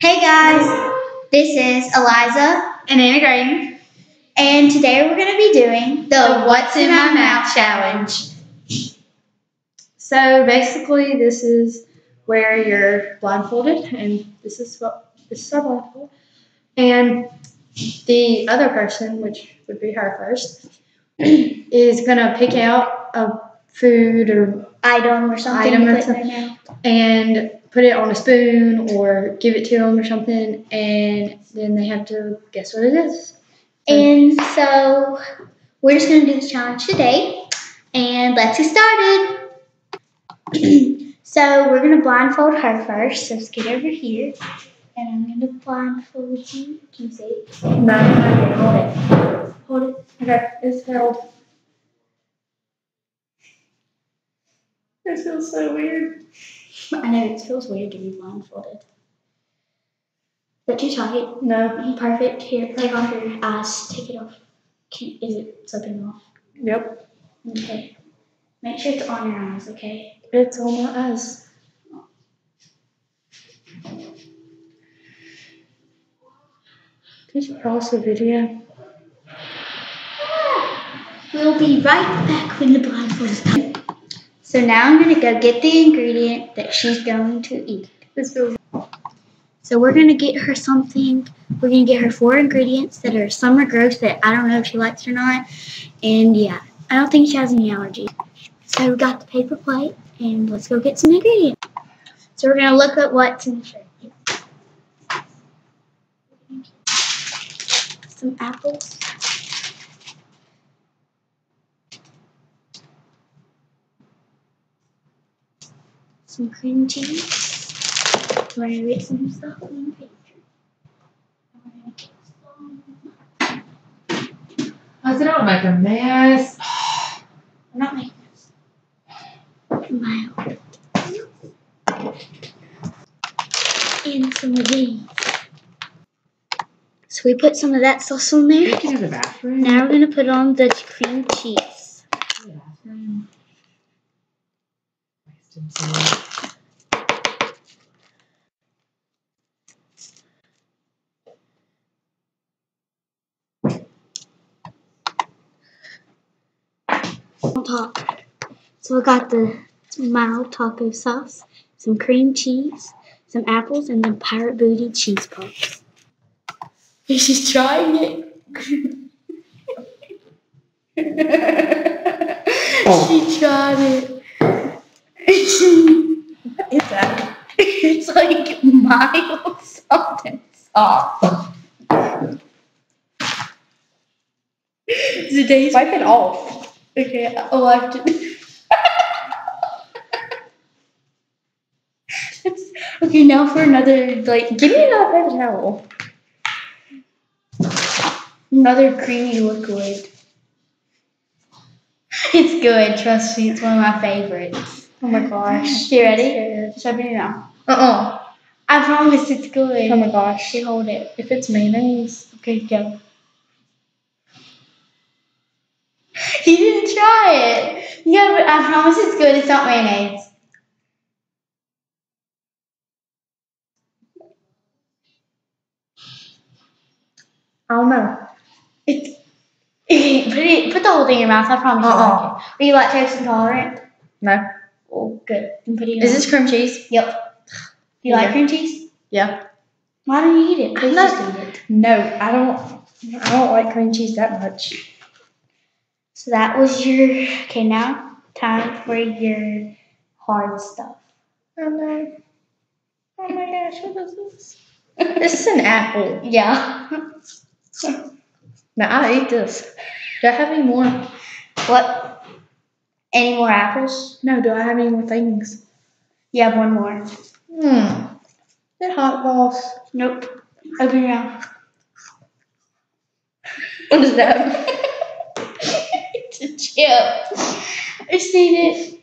Hey guys, this is Eliza, And Anna Grayden. and today we're going to be doing the, What's in My Mouth challenge. So basically, this is where you're blindfolded, and this is what this is our blindfold. And the other person, which would be her first, is gonna pick out a food or Item or something Item or put in their mouth. and put it on a spoon or give it to them or something, and then they have to guess what it is. And so we're just going to do this challenge today, and let's get started. so we're going to blindfold her first. So let's get over here, and I'm going to blindfold you. Can you see? it? No, Okay, hold it. Hold it. Okay, it's held. This feels so weird. I know it feels weird to be blindfolded. But too tight. No. Perfect. Here, take off your eyes. Take it off. Can, is it slipping off? Yep. Okay. Make sure it's on your eyes, okay? It's on my eyes. Did you pause the video? We'll be right back when the blindfold is done. So now I'm gonna go get the ingredient that she's going to eat. This feels. So we're gonna get her something. We're gonna get her four ingredients that are summer gross that I don't know if she likes or not. And yeah, I don't think she has any allergies. So we got the paper plate and let's go get some ingredients. So we're gonna look at what's in the tray. Some apples. Some cream cheese. We're gonna get some stuff in the pantry. And we're gonna get some. I said, don't make a mess. I'm not making this. Mild. And some of these. So we put some of that sauce on there. You can do the bathroom. Now we're gonna put on the cream cheese. The bathroom. Top. So I got the mild taco sauce, some cream cheese, some apples, and the pirate booty cheese puffs. She's trying it. she tried it. What is that? it's like mild something soft. Does it Wipe it off. Okay, I wiped it. Okay, now for another like Give me another towel. another creamy liquid. It's good, trust me, it's one of my favorites. Oh my gosh. You ready? Show me now. Uh uh I promise it's good. Oh my gosh. Here, hold it. If it's mayonnaise. Okay, go. Try it. Yeah, but I promise it's good. It's not mayonnaise. I don't know. It's put it put the whole thing in your mouth. I promise you Uh-uh. like it. Are you lactose intolerant? No. Oh, good. Then put it in. Is this cream cheese? Yep. Do you like cream cheese? Yeah. Why don't you eat it? Please not- just eat it. No, I don't. I don't like cream cheese that much. So that was your okay. Now time for your hard stuff. Oh no. Oh my gosh, what is this? This is an apple. Yeah. Now I eat this. Do I have any more? what? Any more apples? No, do I have any more things? You have one more. Hmm. The hot balls? Nope. Open your mouth. What is that? It's a chip. I seen it.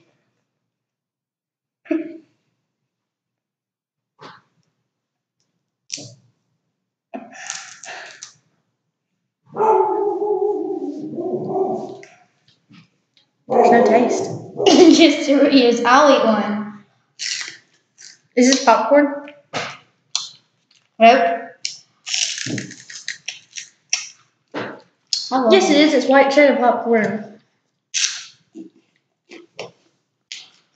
There's no taste. Just to Doritos. I'll eat one. Is this popcorn? Nope. Yes, it is. It's white cheddar popcorn.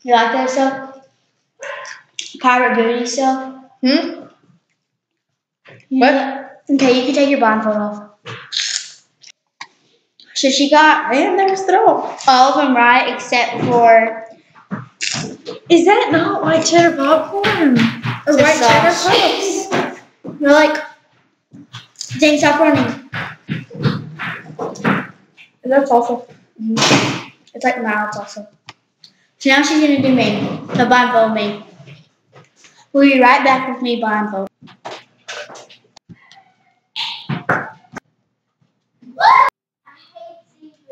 You like that stuff? Pirate booty stuff? Hmm? What? Okay, you can take your blindfold off. So she got Man, there's the all of them right except for Is that not white cheddar popcorn? Or white cheddar pops? We're like, Zane, stop running. That's awful. It's like mild also. So now she's gonna do me. So blindfold me. We'll be right back with me blindfold.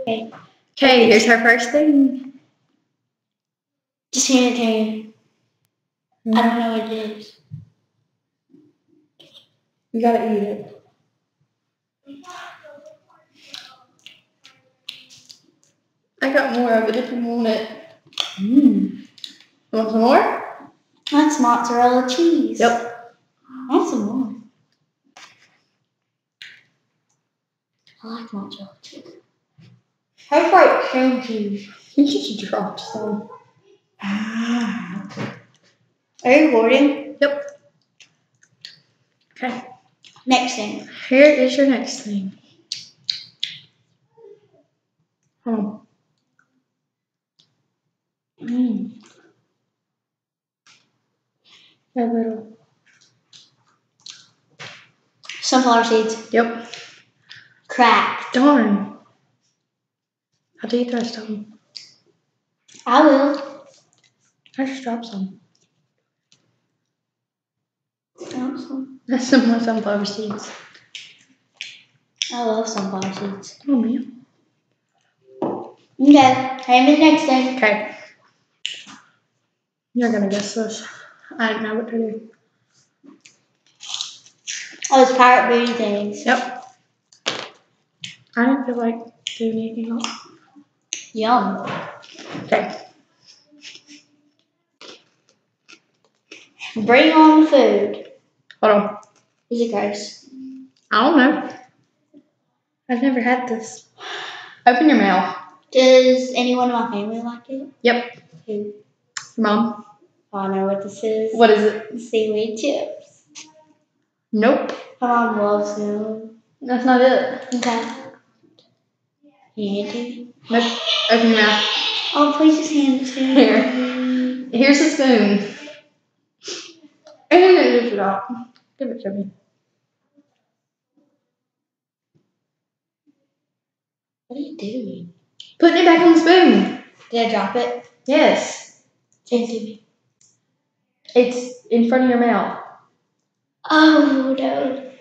Okay, Okay, here's her first thing. just hand it to me. I don't know what it is. You gotta eat it. I got more of it if you want it. Mmm. Want some more? That's mozzarella cheese. Yep. Want some more. I like mozzarella cheese. Tastes like cream cheese. You just dropped some. Ah. Are you recording? Yep. Okay. Next thing. Here is your next thing. Hold on. Mmm. A little. Sunflower seeds. Yep. Cracked. Darn. How do you throw some? I will. I just dropped some. I want some. That's some more sunflower seeds. I love sunflower seeds. Oh man. Okay, hand me the next thing. Okay. You're gonna guess this. I didn't know what to do. Oh, it's pirate booty things. Yep. I didn't feel like doing anything else. Yum. Okay. Bring on the food. Hold on. Is it gross? I don't know. I've never had this. Open your mouth. Does anyone in my family like it? Yep. Who? Mom. I know what this is. What is it? Seaweed chips. Nope. My mom loves them. That's not it. Okay. You hand it? Nope. Open your mouth. Oh, please just hand it to me. Here. Here's a spoon. And dish it out. Give it to me. What are you doing? Putting it back on the spoon. Did I drop it? Yes. Hand it to me. It's in front of your mouth. Oh, no.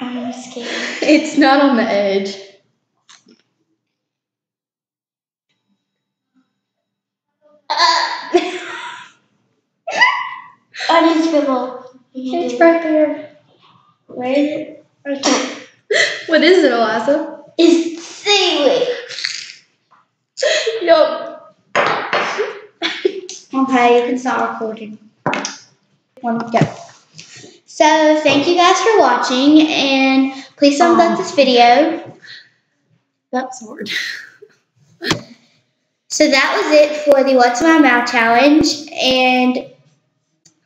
I'm scared. It's not on the edge. Uh, I need scribble. It's right there. Where is it? There. What is it, Eliza? It's seaweed. Yup. Okay, you can start recording. One, go. So, thank you guys for watching, and please thumbs up Um, this video. That's hard. So that was it for the What's My Mouth challenge, and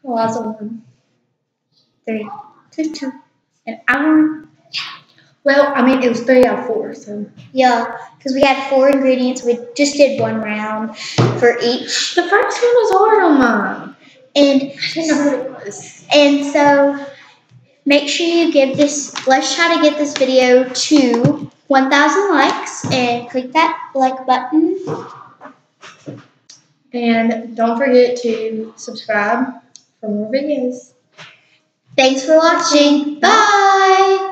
Eliza won. three, two, two, an hour. Well, I mean, it was three out of four, so. Yeah, because we had four ingredients. We just did one round for each, The first one was hard on mine. and I didn't know what it was. And so make sure you give this, let's try to get this video to 1,000 likes and click that like button. And don't forget to subscribe for more videos. Thanks for watching. Bye.